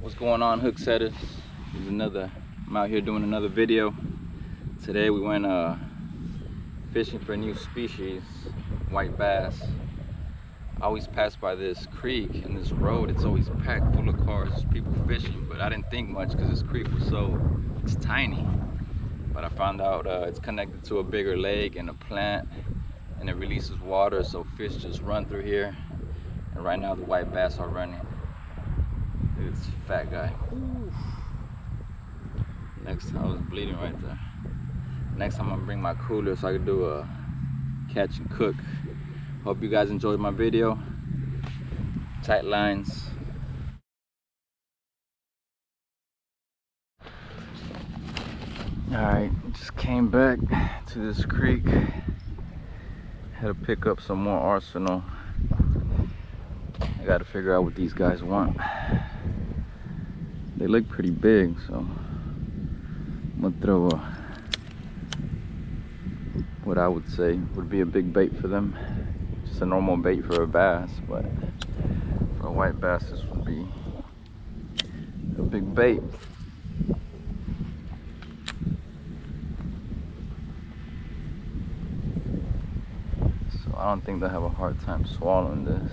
What's going on, hook setters? There's another. I'm out here doing another video. Today we went uh, fishing for a new species, white bass. I always pass by this creek and this road. It's always packed full of cars, people fishing. But I didn't think much because this creek was so it's tiny. But I found out uh, it's connected to a bigger lake and a plant, and it releases water, so fish just run through here. And right now the white bass are running. It's fat guy. Next I was bleeding right there. Next time I'm gonna bring my cooler so I can do a catch and cook. Hope you guys enjoyed my video. Tight lines. Alright, just came back to this creek. Had to pick up some more arsenal. I gotta figure out what these guys want. They look pretty big, so I'm gonna throw a, what I would say would be a big bait for them. Just a normal bait for a bass, but for a white bass, this would be a big bait. So I don't think they'll have a hard time swallowing this.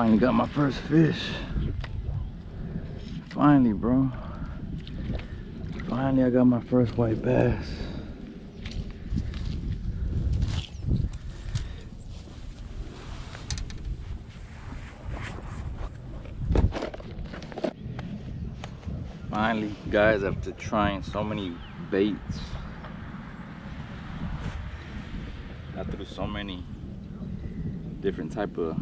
Finally got my first fish. Finally, bro. Finally, I got my first white bass. Finally, guys, after trying so many baits, I threw so many different type of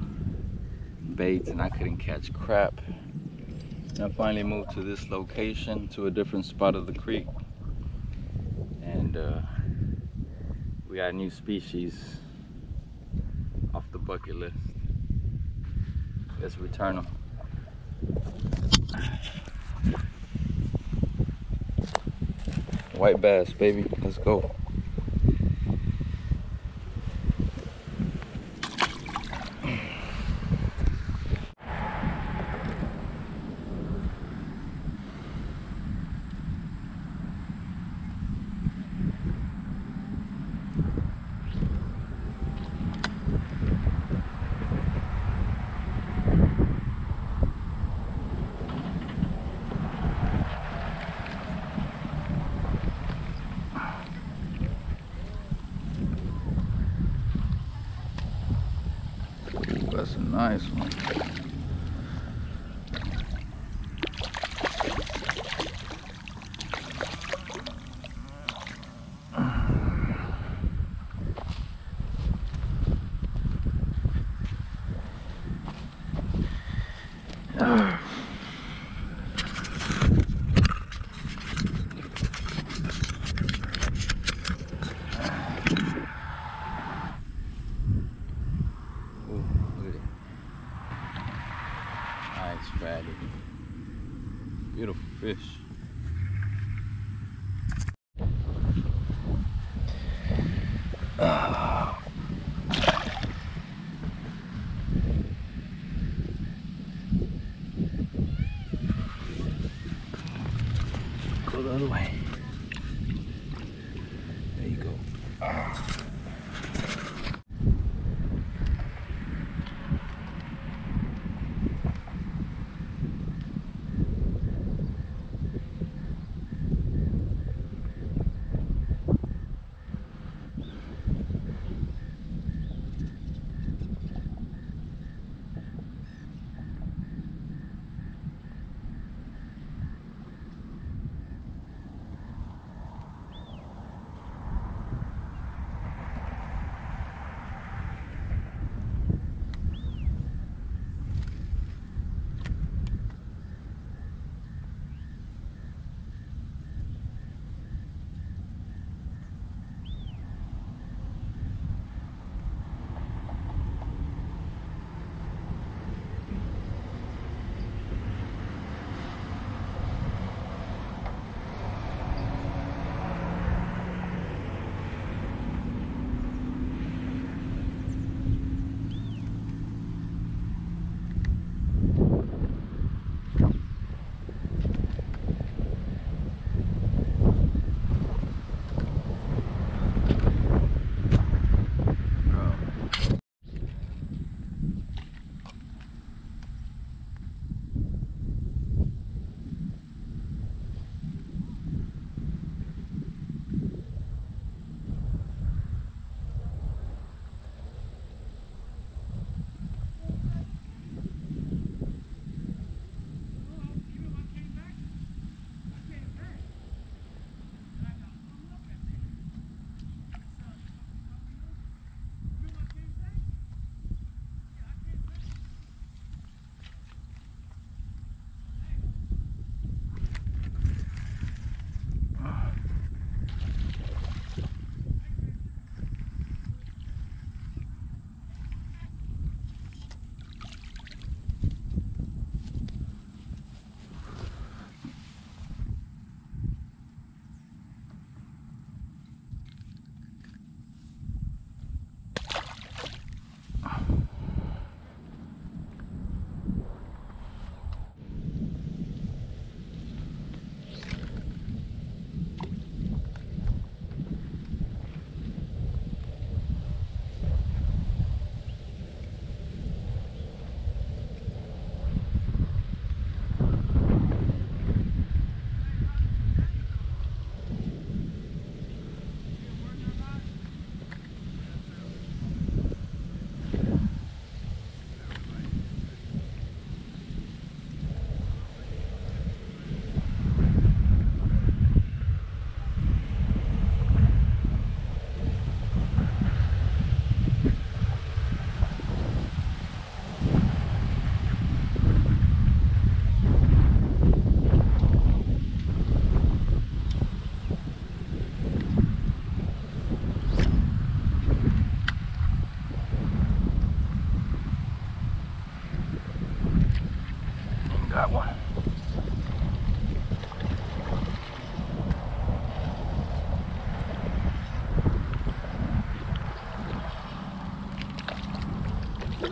baits and I couldn't catch crap. And I finally moved to this location to a different spot of the creek. And uh, we got a new species off the bucket list. Let's return them. White bass, baby. Let's go. That's a nice one. Ooh, look at it. Nice fatty. Beautiful fish. Go the other way. There you go. Ah.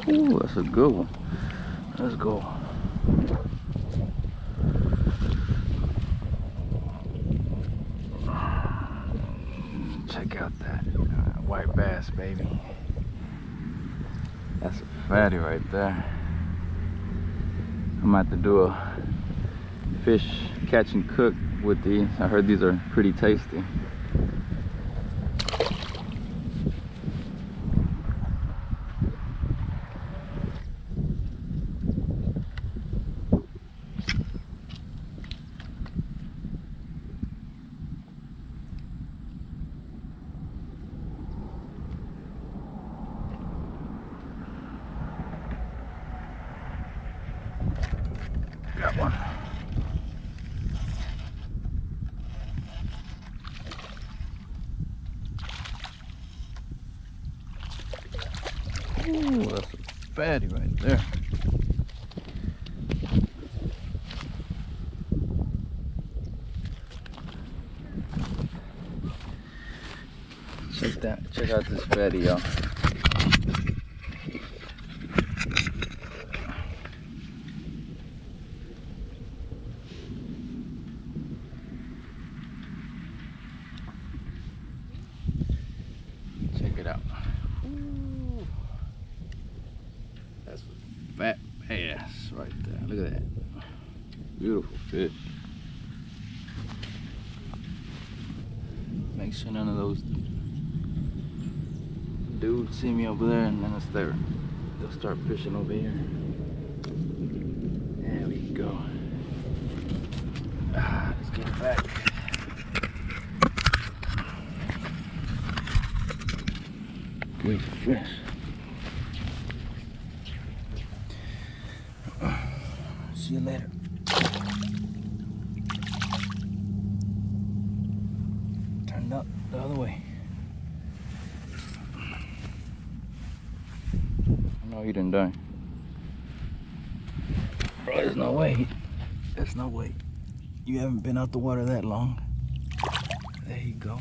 Ooh, that's a good one. Let's go. Check out that uh, white bass, baby. That's a fatty right there. I'm about to do a fish catch and cook with these. I heard these are pretty tasty. Got one. Ooh, that's a fatty right there. Check that. Check out this fatty, y'all. Check it out. Ooh. That's a fat bass right there. Look at that. Beautiful fish. Make sure none of those dudes see me over there and then it's there. They'll start fishing over here. There we go. Ah, let's get back. Good fish. See you later. Turned up the other way. No, he didn't die. Bro, there's no way. There's no way. You haven't been out the water that long. There you go.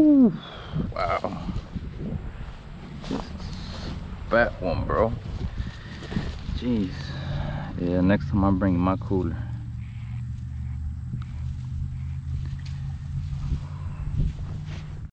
Wow. Fat one, bro. Jeez. Yeah, next time I'm bringing my cooler.